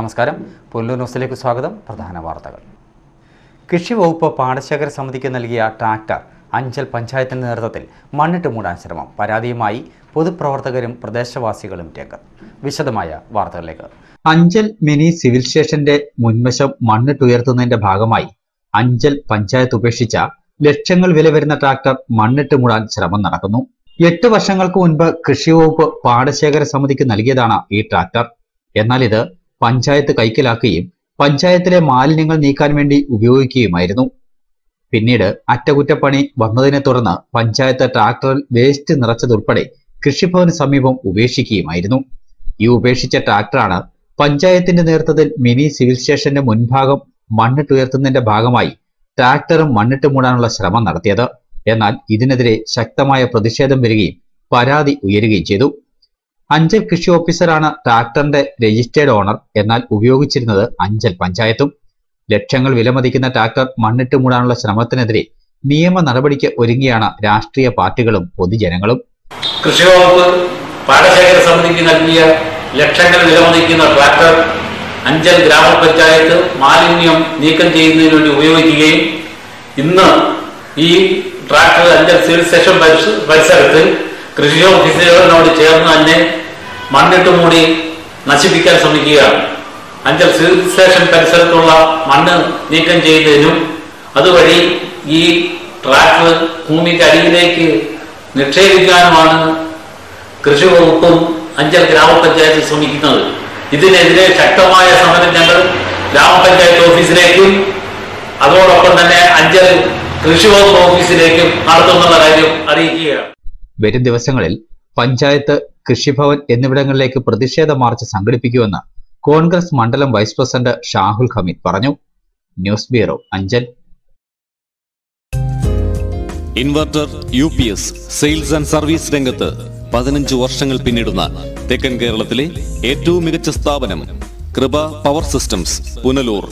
നമസ്കാരം. പുല്ലൂർ ന്യൂസിലേക്ക് സ്വാഗതം. പ്രധാന വാർത്തകൾ. കൃഷി വകുപ്പ് പാടശേഖര സമിതിക്ക് നൽകിയ ട്രാക്ടർ അഞ്ചൽ പഞ്ചായത്തിന്റെ നേതൃത്വത്തിൽ മണ്ണിട്ട് മൂടാൻ ശ്രമം. പരാതിയുമായി പൊതുപ്രവർത്തകരും പ്രദേശവാസികളും രംഗത്ത്. വിശദമായ വാർത്തകളിലേക്ക്. അഞ്ചൽ മിനി സിവിൽ സ്റ്റേഷന്റെ മുൻവശം മണ്ണിട്ടുയർത്തുന്നതിന്റെ ഭാഗമായി അഞ്ചൽ പഞ്ചായത്ത് ഉപേക്ഷിച്ച ലക്ഷങ്ങൾ വില വരുന്ന ട്രാക്ടർ മണ്ണിട്ട് മൂടാൻ ശ്രമം നടക്കുന്നു. എട്ട് വർഷങ്ങൾക്ക് മുൻപ് കൃഷി വകുപ്പ് പാടശേഖര സമിതിക്ക് നൽകിയതാണ് ഈ ട്രാക്ടർ. എന്നാൽ ഇത് പഞ്ചായത്ത് കൈക്കലാക്കുകയും പഞ്ചായത്തിലെ മാലിന്യങ്ങൾ നീക്കാൻ വേണ്ടി ഉപയോഗിക്കുകയുമായിരുന്നു. പിന്നീട് അറ്റകുറ്റപ്പണി വന്നതിനെ തുടർന്ന് പഞ്ചായത്ത് ട്രാക്ടറിൽ വേസ്റ്റ് നിറച്ചതുൾപ്പെടെ കൃഷിഭവന് സമീപം ഉപേക്ഷിക്കുകയുമായിരുന്നു. ഈ ഉപേക്ഷിച്ച ട്രാക്ടറാണ് പഞ്ചായത്തിന്റെ നേതൃത്വത്തിൽ മിനി സിവിൽ സ്റ്റേഷന്റെ മുൻഭാഗം മണ്ണിട്ടുയർത്തുന്നതിന്റെ ഭാഗമായി ട്രാക്ടറും മണ്ണിട്ട് മൂടാനുള്ള ശ്രമം നടത്തിയത്. എന്നാൽ ഇതിനെതിരെ ശക്തമായ പ്രതിഷേധം വരികയും പരാതി ഉയരുകയും ചെയ്തു. അഞ്ചൽ കൃഷി ഓഫീസറാണ് ട്രാക്ടറിന്റെ രജിസ്റ്റേർഡ് ഓണർ. എന്നാൽ ഉപയോഗിച്ചിരുന്നത് അഞ്ചൽ പഞ്ചായത്തും. ലക്ഷങ്ങൾ വിലമതിക്കുന്ന ട്രാക്ടർ മണ്ണിട്ട് മൂടാനുള്ള ശ്രമത്തിനെതിരെ നിയമ നടപടിക്ക് ഒരുങ്ങിയാണ് രാഷ്ട്രീയ പാർട്ടികളും പൊതുജനങ്ങളും. കൃഷി വകുപ്പ് പാടശേഖര സമിതിക്ക് നൽകിയ ലക്ഷങ്ങൾ വിലമതിക്കുന്ന ട്രാക്ടർ അഞ്ചൽ ഗ്രാമപഞ്ചായത്ത് മാലിന്യം നീക്കം ചെയ്യുന്നതിന് വേണ്ടി ഉപയോഗിക്കുകയും ഇന്ന് ഈ ട്രാക്ടർ അഞ്ചൽ സിവിൽ സ്റ്റേഷൻ പരിസ- പരിസരത്ത് കൃഷി ഓഫീസുകളോട് ചേർന്ന് തന്നെ മണ്ണിട്ട് മൂടി നശിപ്പിക്കാൻ ശ്രമിക്കുകയാണ് അഞ്ചൽ സിവിൽ സ്റ്റേഷൻ പരിസരത്തുള്ള മണ്ണ് നീക്കം ചെയ്തതിനും അതുവഴി ഈ ട്രാക്ടർ ഭൂമിക്ക് അടിയിലേക്ക് നിക്ഷേപിക്കാനുമാണ് കൃഷി വകുപ്പും അഞ്ചൽ ഗ്രാമപഞ്ചായത്ത് ശ്രമിക്കുന്നത്. ഇതിനെതിരെ ശക്തമായ സമരം ഞങ്ങൾ ഗ്രാമപഞ്ചായത്ത് ഓഫീസിലേക്കും അതോടൊപ്പം തന്നെ അഞ്ചൽ കൃഷി വകുപ്പ് ഓഫീസിലേക്കും നടത്തുന്നുള്ള കാര്യം അറിയിക്കുകയാണ്. വരും ദിവസങ്ങളിൽ പഞ്ചായത്ത് കൃഷിഭവൻ എന്നിവിടങ്ങളിലേക്ക് പ്രതിഷേധ മാർച്ച് സംഘടിപ്പിക്കുമെന്ന് കോൺഗ്രസ് മണ്ഡലം വൈസ് പ്രസിഡന്റ് ഷാഹുൽ ഹമീദ് പറഞ്ഞു. News bureau Anchal. Inverter U P S sales and service രംഗത്ത് പതിനഞ്ച് വർഷങ്ങൾ പിന്നിടുന്ന തെക്കൻ കേരളത്തിലെ ഏറ്റവും മികച്ച സ്ഥാപനം കൃപ പവർ സിസ്റ്റംസ് പുനലൂർ.